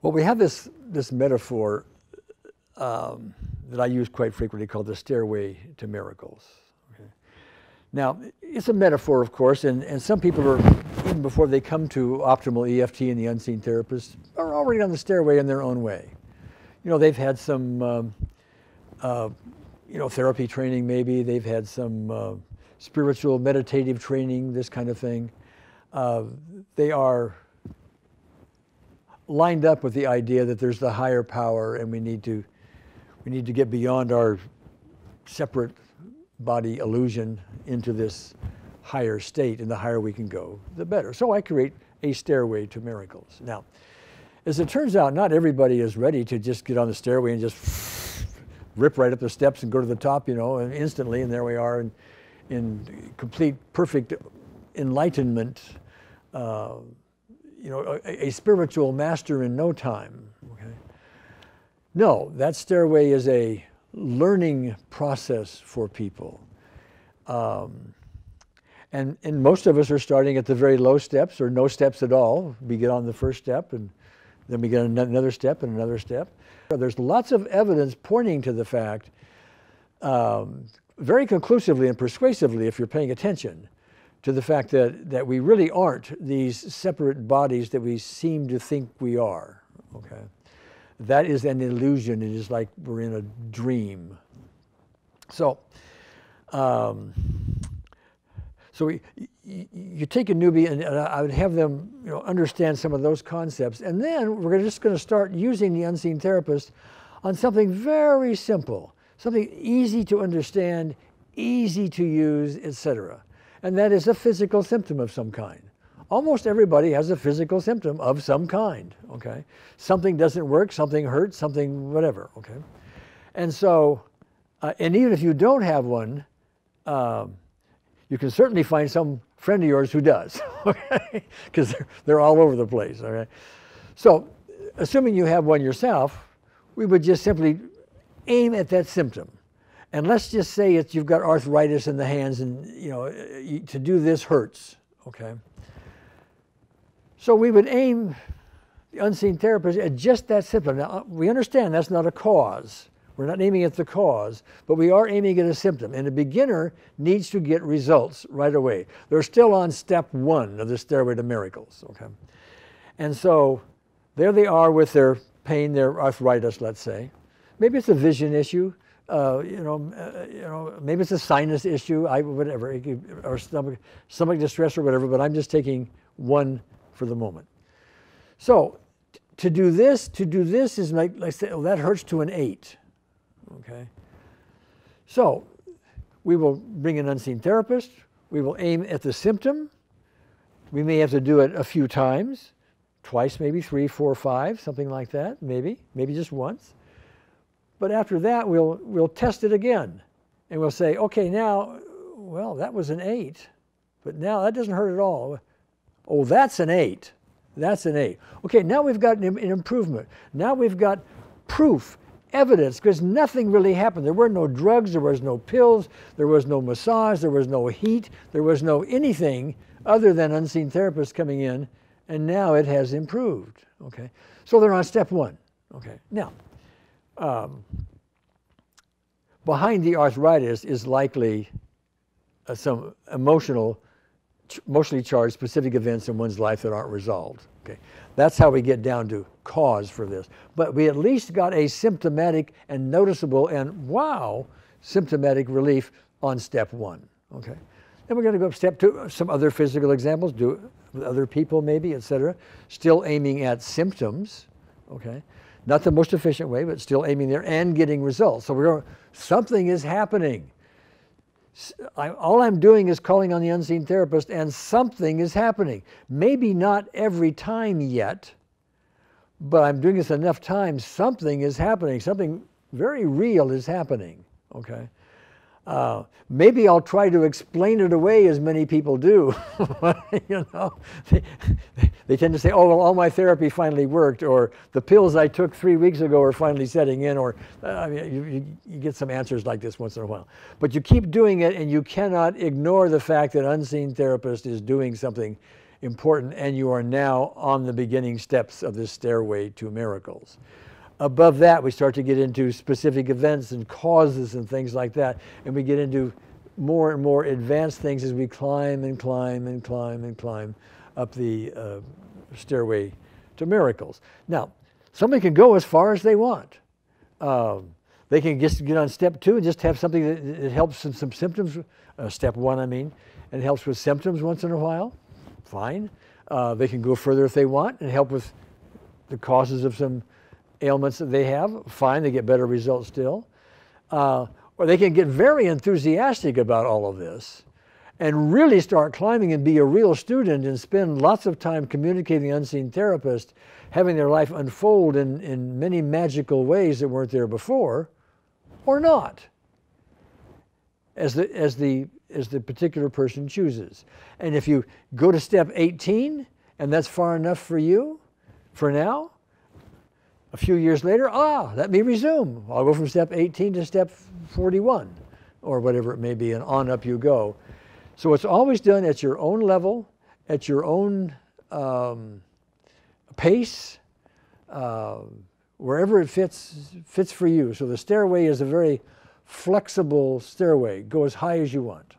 Well, we have this, this metaphor um, that I use quite frequently called the stairway to miracles. Now, it's a metaphor, of course, and, and some people are, even before they come to optimal EFT and the unseen therapist, are already on the stairway in their own way. You know, they've had some, um, uh, you know, therapy training maybe, they've had some uh, spiritual meditative training, this kind of thing. Uh, they are lined up with the idea that there's the higher power and we need to we need to get beyond our separate body illusion into this higher state. And the higher we can go the better. So i create a stairway to miracles. Now as it turns out not everybody is ready to just get on the stairway and just rip right up the steps and go to the top you know and instantly and there we are in, in complete perfect enlightenment uh, you know, a, a, spiritual master in no time. Okay? No, that stairway is a learning process for people. Um, and, and most of us are starting at the very low steps or no steps at all. We get on the first step and then we get another step and another step. There's lots of evidence pointing to the fact, um, very conclusively and persuasively, if you're paying attention, to the fact that, that we really aren't these separate bodies that we seem to think we are. Okay, that is an illusion. It is like we're in a dream. So, um, so we, you, take a newbie, and, and I would have them, you know, understand some of those concepts, and then we're just going to start using the unseen therapist on something very simple, something easy to understand, easy to use, etc and that is a physical symptom of some kind. Almost everybody has a physical symptom of some kind, okay? Something doesn't work, something hurts, something whatever, okay? And so, uh, and even if you don't have one, um, you can certainly find some friend of yours who does, okay? Because they're, they're all over the place, okay? So, assuming you have one yourself, we would just simply aim at that symptom. And let's just say it's you've got arthritis in the hands and you know to do this hurts, okay? So we would aim the unseen therapist at just that symptom. Now we understand that's not a cause. We're not aiming at the cause, but we are aiming at a symptom. And a beginner needs to get results right away. They're still on step one of the stairway to miracles, okay? And so there they are with their pain, their arthritis, let's say. Maybe it's a vision issue uh, you know, uh, you know, maybe it's a sinus issue, I, whatever, or stomach, stomach distress or whatever, but I'm just taking one for the moment. So to do this, to do this is like, like say, oh, that hurts to an eight, okay? So we will bring an unseen therapist, we will aim at the symptom, we may have to do it a few times, twice, maybe three, four, five, something like that, maybe, maybe just once. But after that, we'll, we'll test it again. And we'll say, okay, now, well, that was an eight, but now that doesn't hurt at all. Oh, that's an eight. That's an eight. Okay, now we've got an, an improvement. Now we've got proof, evidence, because nothing really happened. There were no drugs, there was no pills, there was no massage, there was no heat, there was no anything other than unseen therapists coming in, and now it has improved. Okay, so they're on step one. Okay, now um, behind the arthritis is likely uh, some emotional, emotionally charged specific events in one's life that aren't resolved. Okay, that's how we get down to cause for this. But we at least got a symptomatic and noticeable and wow, symptomatic relief on step one. Okay, then we're going to go up step two, some other physical examples, do with other people maybe, etc. Still aiming at symptoms. Okay, not the most efficient way, but still aiming there and getting results. So we're something is happening. I, all I'm doing is calling on the unseen therapist, and something is happening. Maybe not every time yet, but I'm doing this enough times. Something is happening. Something very real is happening. Okay. Uh, maybe I'll try to explain it away as many people do. you know, they, they, tend to say, "Oh, well, all my therapy finally worked," or "The pills I took three weeks ago are finally setting in," or uh, I mean, you, you, you, get some answers like this once in a while. But you keep doing it, and you cannot ignore the fact that unseen therapist is doing something important, and you are now on the beginning steps of this stairway to miracles. Above that, we start to get into specific events and causes and things like that, and we get into more and more advanced things as we climb and climb and climb and climb up the uh, stairway to miracles. Now, somebody can go as far as they want. Um, they can just get on step two and just have something that, that helps in some symptoms. Uh, step one, I mean, and helps with symptoms once in a while. Fine. Uh, they can go further if they want and help with the causes of some ailments that they have. Fine, they get better results still. Uh, or they can get very enthusiastic about all of this and really start climbing and be a real student and spend lots of time communicating unseen therapist, having their life unfold in, in many magical ways that weren't there before, or not, as the, as, the, as the particular person chooses. And if you go to step 18 and that's far enough for you for now, a few years later, ah, let me resume. I'll go from step 18 to step 41 or whatever it may be, and on up you go. So it's always done at your own level, at your own um, pace, uh, wherever it fits fits for you. So the stairway is a very flexible stairway. Go as high as you want.